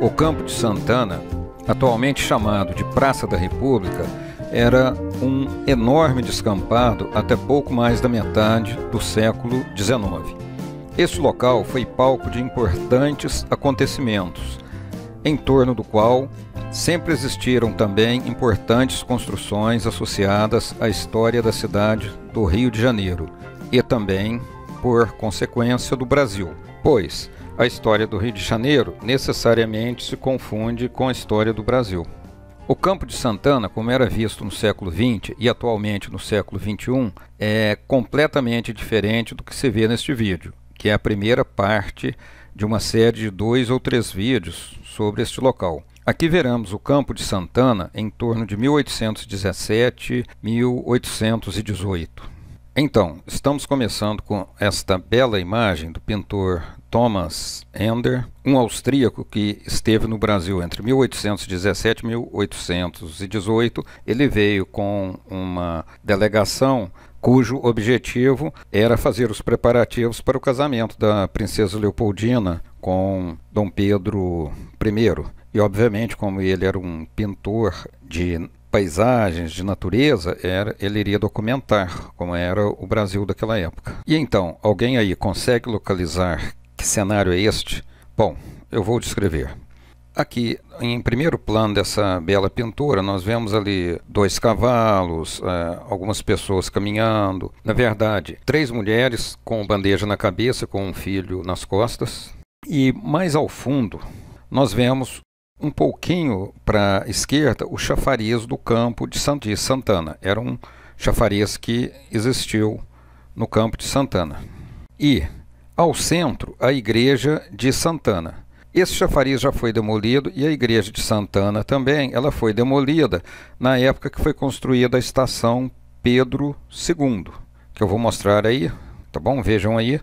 O Campo de Santana, atualmente chamado de Praça da República, era um enorme descampado até pouco mais da metade do século XIX. Este local foi palco de importantes acontecimentos, em torno do qual sempre existiram também importantes construções associadas à história da cidade do Rio de Janeiro e também, por consequência, do Brasil, pois a história do Rio de Janeiro necessariamente se confunde com a história do Brasil. O Campo de Santana, como era visto no século XX e atualmente no século XXI, é completamente diferente do que se vê neste vídeo, que é a primeira parte de uma série de dois ou três vídeos sobre este local. Aqui veremos o Campo de Santana em torno de 1817-1818. Então, estamos começando com esta bela imagem do pintor Thomas Ender, um austríaco que esteve no Brasil entre 1817 e 1818. Ele veio com uma delegação cujo objetivo era fazer os preparativos para o casamento da princesa Leopoldina com Dom Pedro I. E, obviamente, como ele era um pintor de paisagens, de natureza, era, ele iria documentar como era o Brasil daquela época. E então, alguém aí consegue localizar que cenário é este? Bom, eu vou descrever. Aqui, em primeiro plano dessa bela pintura, nós vemos ali dois cavalos, é, algumas pessoas caminhando. Na verdade, três mulheres com bandeja na cabeça, com um filho nas costas. E mais ao fundo, nós vemos um pouquinho para a esquerda o chafariz do campo de Santana. Era um chafariz que existiu no campo de Santana. E ao centro, a igreja de Santana. Esse chafariz já foi demolido e a igreja de Santana também, ela foi demolida na época que foi construída a estação Pedro II, que eu vou mostrar aí, tá bom? Vejam aí.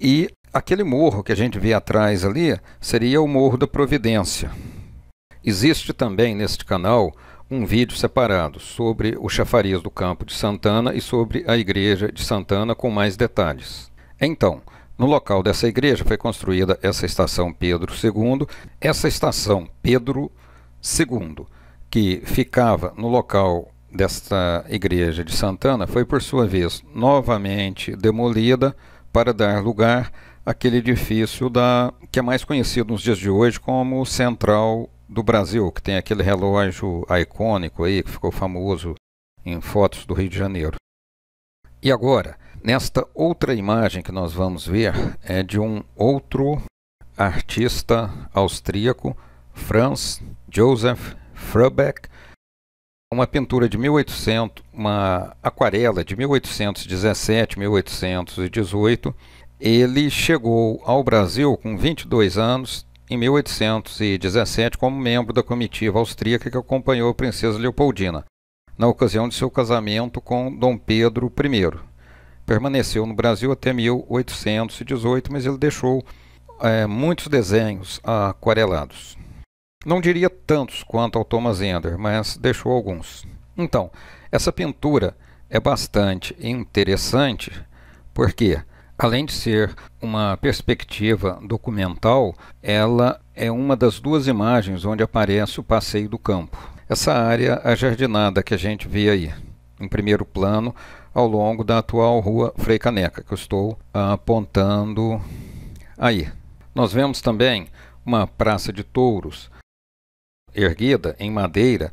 E aquele morro que a gente vê atrás ali seria o Morro da Providência. Existe também neste canal um vídeo separado sobre o chafariz do campo de Santana e sobre a igreja de Santana com mais detalhes. Então, no local dessa igreja foi construída essa estação Pedro II. Essa estação Pedro II, que ficava no local desta igreja de Santana, foi por sua vez novamente demolida para dar lugar àquele edifício da, que é mais conhecido nos dias de hoje como Central do Brasil, que tem aquele relógio icônico aí que ficou famoso em fotos do Rio de Janeiro. E agora, Nesta outra imagem que nós vamos ver é de um outro artista austríaco, Franz Joseph Frobeck, uma pintura de 1800, uma aquarela de 1817, 1818. Ele chegou ao Brasil com 22 anos em 1817 como membro da comitiva austríaca que acompanhou a princesa Leopoldina na ocasião de seu casamento com Dom Pedro I permaneceu no Brasil até 1818, mas ele deixou é, muitos desenhos aquarelados. Não diria tantos quanto ao Thomas Ender, mas deixou alguns. Então, essa pintura é bastante interessante porque, além de ser uma perspectiva documental, ela é uma das duas imagens onde aparece o passeio do campo. Essa área ajardinada que a gente vê aí, em primeiro plano, ao longo da atual rua Frei Caneca, que eu estou apontando aí. Nós vemos também uma praça de touros erguida em madeira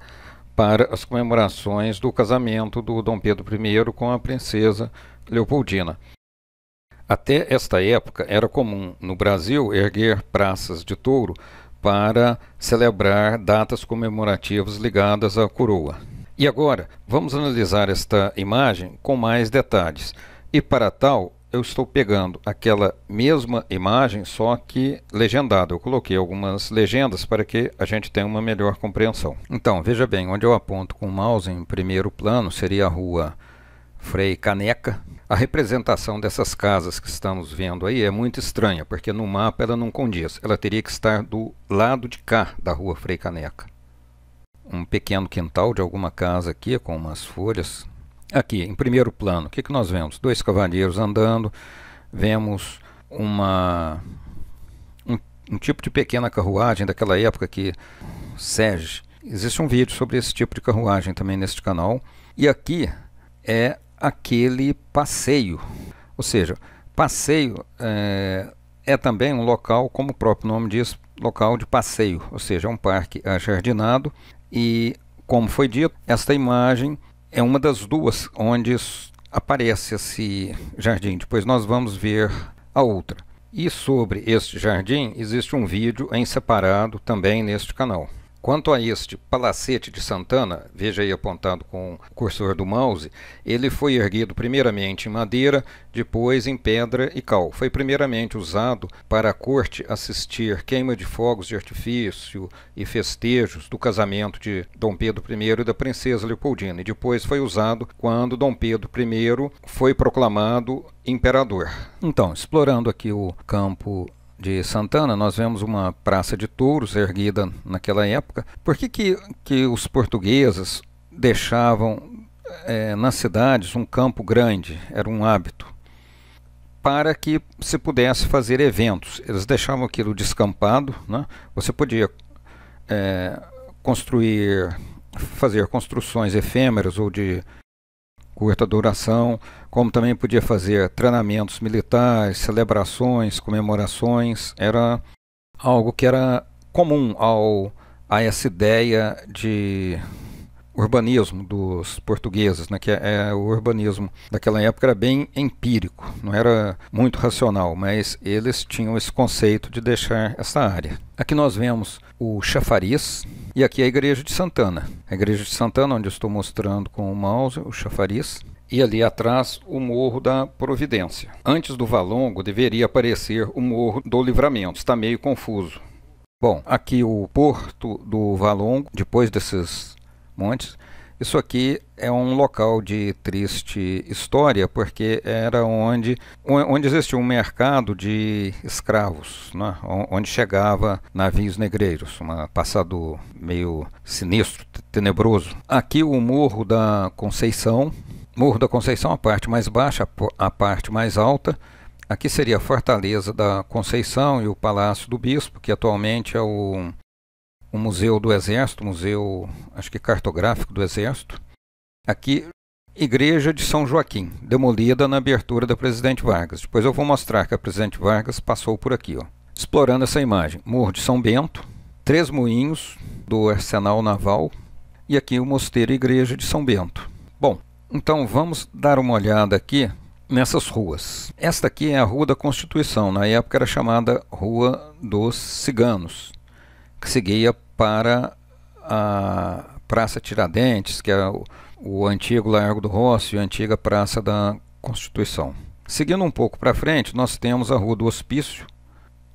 para as comemorações do casamento do Dom Pedro I com a princesa Leopoldina. Até esta época era comum no Brasil erguer praças de touro para celebrar datas comemorativas ligadas à coroa. E agora, vamos analisar esta imagem com mais detalhes. E para tal, eu estou pegando aquela mesma imagem, só que legendada. Eu coloquei algumas legendas para que a gente tenha uma melhor compreensão. Então, veja bem, onde eu aponto com o mouse em primeiro plano seria a rua Frei Caneca. A representação dessas casas que estamos vendo aí é muito estranha, porque no mapa ela não condiz. Ela teria que estar do lado de cá da rua Frei Caneca um pequeno quintal de alguma casa aqui com umas folhas. Aqui, em primeiro plano, o que, que nós vemos? Dois cavalheiros andando, vemos uma, um um tipo de pequena carruagem daquela época que Sege. Existe um vídeo sobre esse tipo de carruagem também neste canal. E aqui é aquele passeio. Ou seja, passeio é, é também um local, como o próprio nome diz, local de passeio. Ou seja, é um parque ajardinado. E, como foi dito, esta imagem é uma das duas onde aparece esse jardim. Depois nós vamos ver a outra. E sobre este jardim, existe um vídeo em separado também neste canal. Quanto a este palacete de Santana, veja aí apontado com o cursor do mouse, ele foi erguido primeiramente em madeira, depois em pedra e cal. Foi primeiramente usado para a corte assistir queima de fogos de artifício e festejos do casamento de Dom Pedro I e da princesa Leopoldina, e depois foi usado quando Dom Pedro I foi proclamado imperador. Então, explorando aqui o campo de Santana, nós vemos uma praça de touros erguida naquela época. Por que, que, que os portugueses deixavam é, nas cidades um campo grande? Era um hábito. Para que se pudesse fazer eventos. Eles deixavam aquilo descampado. Né? Você podia é, construir, fazer construções efêmeras ou de curta duração, como também podia fazer treinamentos militares, celebrações, comemorações. Era algo que era comum ao, a essa ideia de urbanismo dos portugueses, né, que é, é, o urbanismo daquela época era bem empírico, não era muito racional, mas eles tinham esse conceito de deixar essa área. Aqui nós vemos o chafariz e aqui a igreja de Santana. A igreja de Santana, onde estou mostrando com o mouse o chafariz. E ali atrás o Morro da Providência. Antes do Valongo deveria aparecer o Morro do Livramento. Está meio confuso. Bom, aqui o Porto do Valongo, depois desses montes. Isso aqui é um local de triste história, porque era onde, onde existia um mercado de escravos, né? onde chegava navios negreiros, um passado meio sinistro, tenebroso. Aqui o Morro da Conceição, Morro da Conceição, a parte mais baixa, a parte mais alta. Aqui seria a Fortaleza da Conceição e o Palácio do Bispo, que atualmente é o o Museu do Exército, Museu, acho que cartográfico do Exército. Aqui, Igreja de São Joaquim, demolida na abertura da Presidente Vargas. Depois eu vou mostrar que a Presidente Vargas passou por aqui. Ó. Explorando essa imagem, Morro de São Bento, Três Moinhos do Arsenal Naval e aqui o Mosteiro e Igreja de São Bento. Bom, então vamos dar uma olhada aqui nessas ruas. Esta aqui é a Rua da Constituição, na época era chamada Rua dos Ciganos, que seguia para a Praça Tiradentes, que é o, o antigo Largo do Roço e a antiga Praça da Constituição. Seguindo um pouco para frente, nós temos a Rua do Hospício,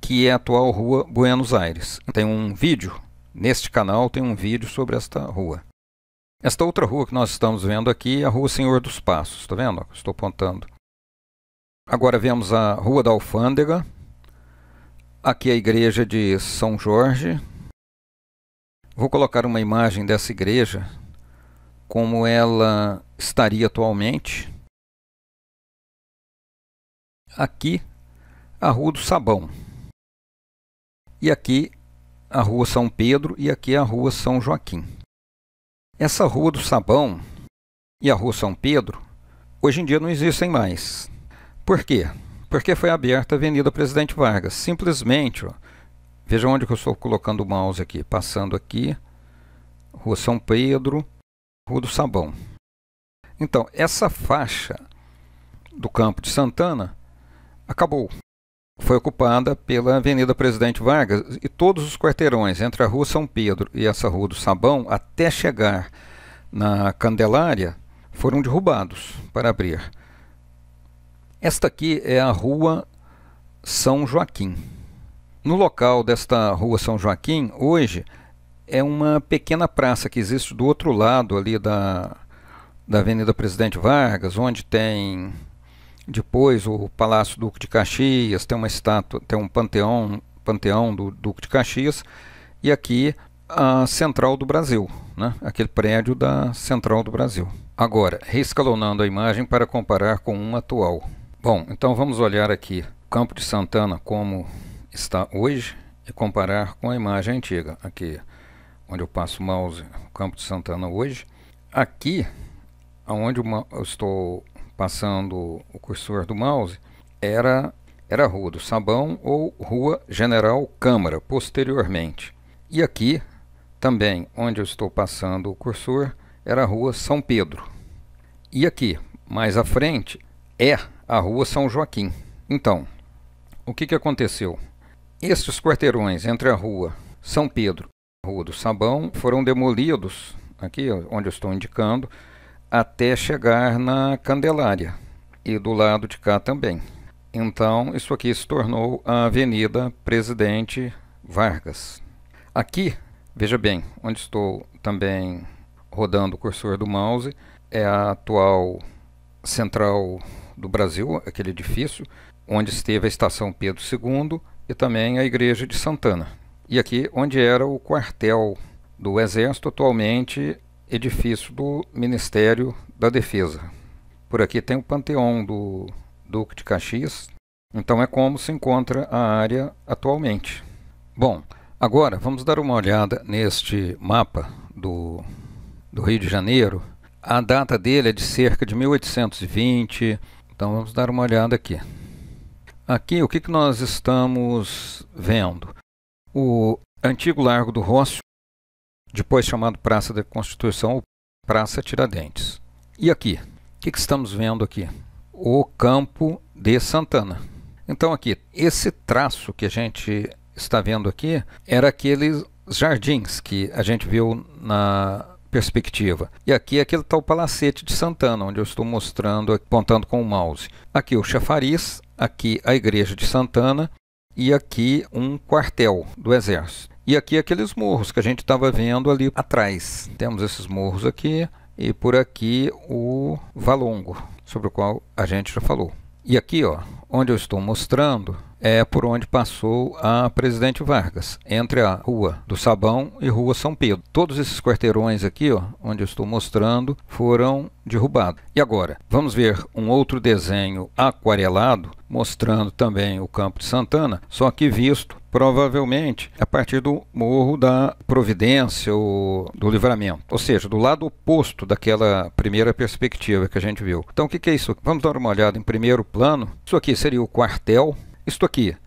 que é a atual Rua Buenos Aires. Tem um vídeo, neste canal tem um vídeo sobre esta rua. Esta outra rua que nós estamos vendo aqui é a Rua Senhor dos Passos, está vendo? Estou apontando. Agora vemos a Rua da Alfândega, aqui a igreja de São Jorge, Vou colocar uma imagem dessa igreja como ela estaria atualmente. Aqui, a Rua do Sabão. E aqui, a Rua São Pedro e aqui a Rua São Joaquim. Essa Rua do Sabão e a Rua São Pedro, hoje em dia não existem mais. Por quê? Porque foi aberta a Avenida Presidente Vargas. Simplesmente, ó, Veja onde que eu estou colocando o mouse aqui. Passando aqui, Rua São Pedro, Rua do Sabão. Então, essa faixa do Campo de Santana acabou. Foi ocupada pela Avenida Presidente Vargas e todos os quarteirões entre a Rua São Pedro e essa Rua do Sabão, até chegar na Candelária, foram derrubados para abrir. Esta aqui é a Rua São Joaquim. No local desta rua São Joaquim, hoje, é uma pequena praça que existe do outro lado ali da, da Avenida Presidente Vargas, onde tem depois o Palácio Duque de Caxias, tem uma estátua, tem um panteão, panteão do Duque de Caxias, e aqui a Central do Brasil, né? aquele prédio da Central do Brasil. Agora, reescalonando a imagem para comparar com um atual. Bom, então vamos olhar aqui Campo de Santana como está hoje. e comparar com a imagem antiga. Aqui, onde eu passo o mouse, o campo de Santana hoje. Aqui, onde eu estou passando o cursor do mouse, era, era Rua do Sabão ou Rua General Câmara, posteriormente. E aqui, também, onde eu estou passando o cursor, era a Rua São Pedro. E aqui, mais à frente, é a Rua São Joaquim. Então, o que, que aconteceu? Estes quarteirões entre a Rua São Pedro e a Rua do Sabão foram demolidos, aqui onde eu estou indicando, até chegar na Candelária e do lado de cá também. Então, isso aqui se tornou a Avenida Presidente Vargas. Aqui, veja bem, onde estou também rodando o cursor do mouse, é a atual central do Brasil, aquele edifício, onde esteve a estação Pedro II e também a igreja de Santana. E aqui onde era o quartel do Exército, atualmente edifício do Ministério da Defesa. Por aqui tem o Panteão do Duque de Caxias. Então é como se encontra a área atualmente. Bom, agora vamos dar uma olhada neste mapa do, do Rio de Janeiro a data dele é de cerca de 1820. Então vamos dar uma olhada aqui. Aqui o que, que nós estamos vendo? O antigo Largo do Rócio, depois chamado Praça da Constituição ou Praça Tiradentes. E aqui, o que, que estamos vendo aqui? O Campo de Santana. Então aqui, esse traço que a gente está vendo aqui era aqueles jardins que a gente viu na perspectiva. E aqui é aquele tal palacete de Santana, onde eu estou mostrando, apontando com o mouse. Aqui o chafariz, aqui a igreja de Santana e aqui um quartel do exército. E aqui aqueles morros que a gente estava vendo ali atrás. Temos esses morros aqui e por aqui o Valongo, sobre o qual a gente já falou. E aqui, ó, onde eu estou mostrando, é por onde passou a Presidente Vargas, entre a Rua do Sabão e Rua São Pedro. Todos esses quarteirões aqui, ó, onde eu estou mostrando, foram derrubados. E agora, vamos ver um outro desenho aquarelado, mostrando também o Campo de Santana, só que visto provavelmente a partir do Morro da Providência ou do Livramento, ou seja, do lado oposto daquela primeira perspectiva que a gente viu. Então o que, que é isso? Vamos dar uma olhada em primeiro plano. Isso aqui seria o quartel isto aqui,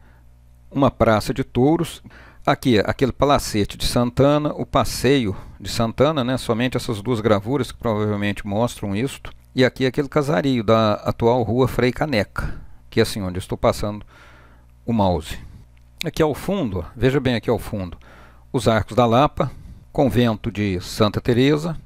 uma praça de touros. Aqui, aquele palacete de Santana, o passeio de Santana, né? somente essas duas gravuras que provavelmente mostram isto. E aqui aquele casario da atual rua Frei Caneca, que é assim onde estou passando o mouse. Aqui ao fundo, veja bem aqui ao fundo, os Arcos da Lapa, convento de Santa Teresa.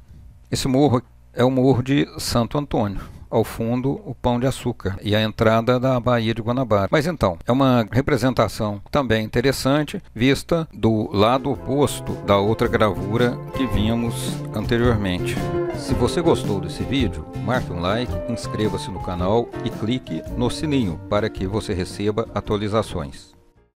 Esse morro é o morro de Santo Antônio ao fundo o pão de açúcar e a entrada da Baía de Guanabara. Mas então, é uma representação também interessante, vista do lado oposto da outra gravura que vimos anteriormente. Se você gostou desse vídeo, marque um like, inscreva-se no canal e clique no sininho para que você receba atualizações.